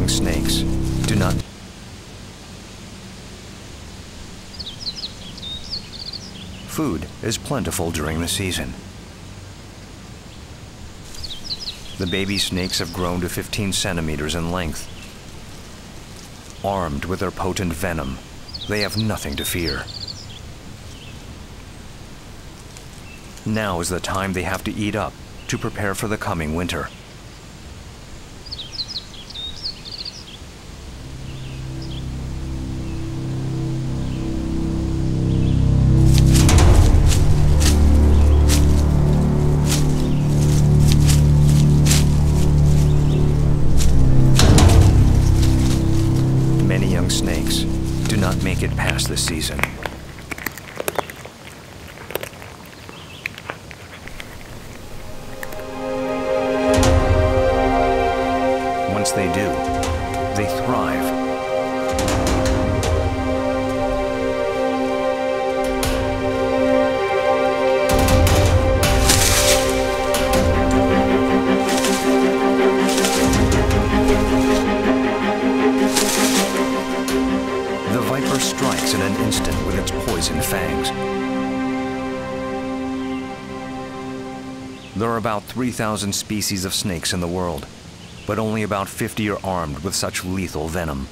young snakes. Do not... Food is plentiful during the season. The baby snakes have grown to 15 centimeters in length. Armed with their potent venom, they have nothing to fear. Now is the time they have to eat up to prepare for the coming winter. Snakes do not make it past the season. Once they do, they thrive. Viper strikes in an instant with its poison fangs. There are about 3,000 species of snakes in the world, but only about 50 are armed with such lethal venom.